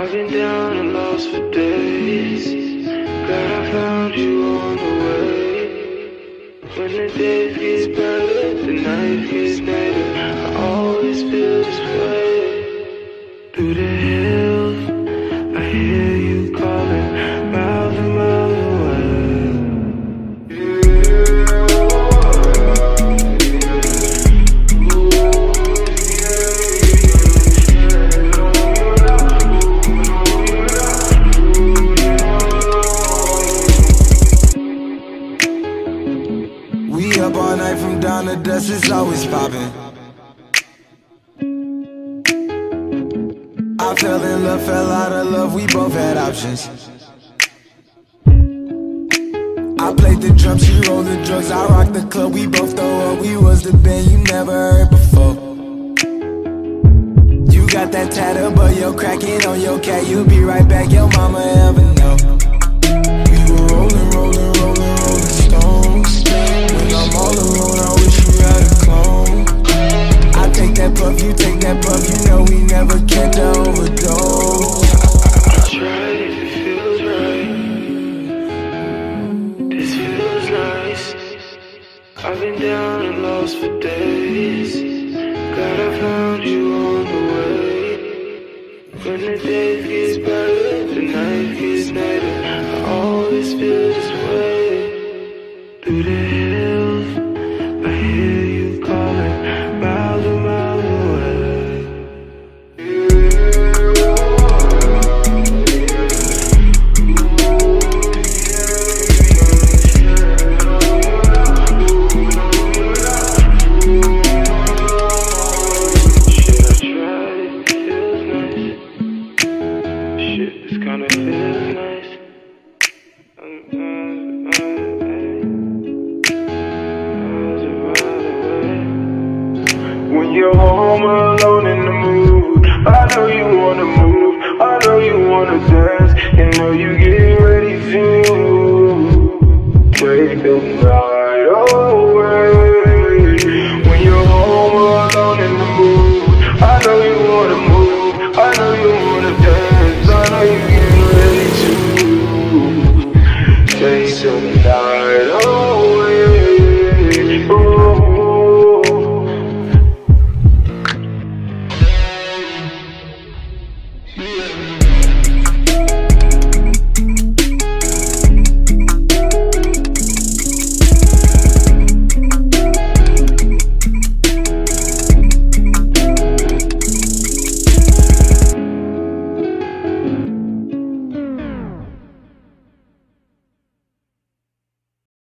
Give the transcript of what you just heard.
I've been down and lost for days. Glad I found you on the way. When the days get better. Up all night from dawn to dust, it's always popping. I fell in love, fell out of love, we both had options. I played the drums, she rolled the drugs, I rocked the club, we both throw up. We was the band you never heard before. You got that tattoo, but yo, cracking on your cat, you'll be right back, mama I've been down and lost for days. Glad I found you on the way. When the days get better, the night gets better. I always feel this way. Through the Shit, this kinda feels nice. When you're home alone in the mood, I know you wanna move, I know you wanna dance, and know you get ready to take a ride. seu